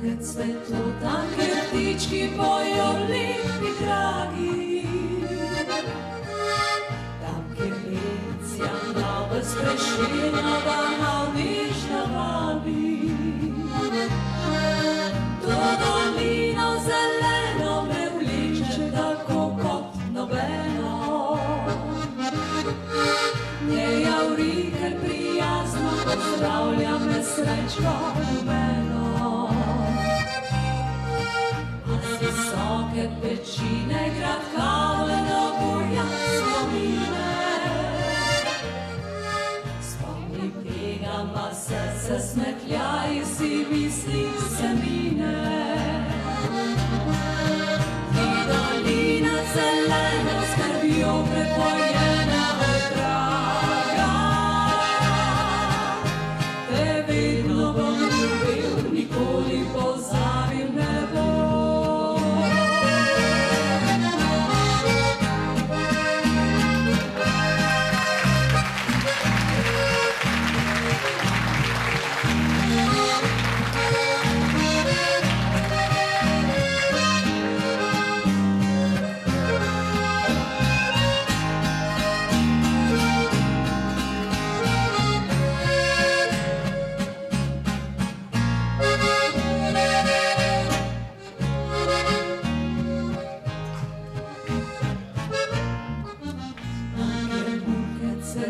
Kad svetlo tanke ptički pojo lepi dragi. Tam, kjer lecija nova sprešena, da navnižna vabi. To dolino zeleno me vleče tako kot nobeno. Nje javrike prijazno pozdravlja me srečko v meni. Visoke pečine grad kavleno buja spomine. Spomni tega ma srce smetlja in si misli se mine. Ti dolina zelena skrbijo prepojena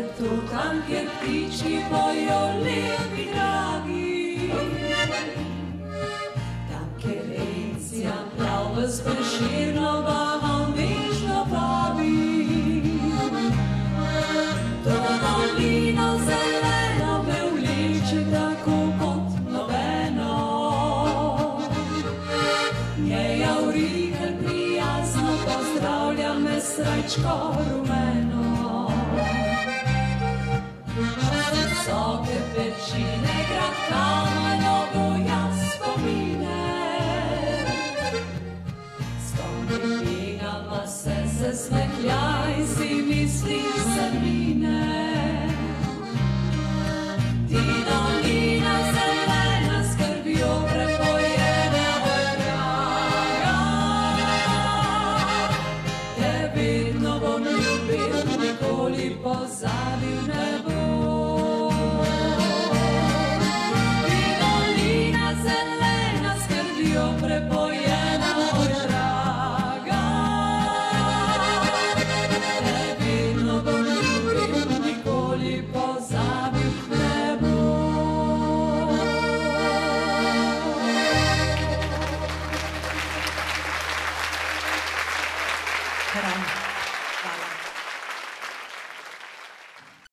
Tam, kjer ptički pojo lepi dragi, tam, kjer rejcija plava s preširnova navnišno vabi. To dolino zeleno me vleče tako kot nobeno. Nje jaurikel prijazno pozdravlja me srečko rumeno. Zasmehlja in si misli se mine. Ti dolina zelena skrbijo prepojena oj draga. Te vedno bom ljubil, nikoli pozabil ne bom. Ti Heran.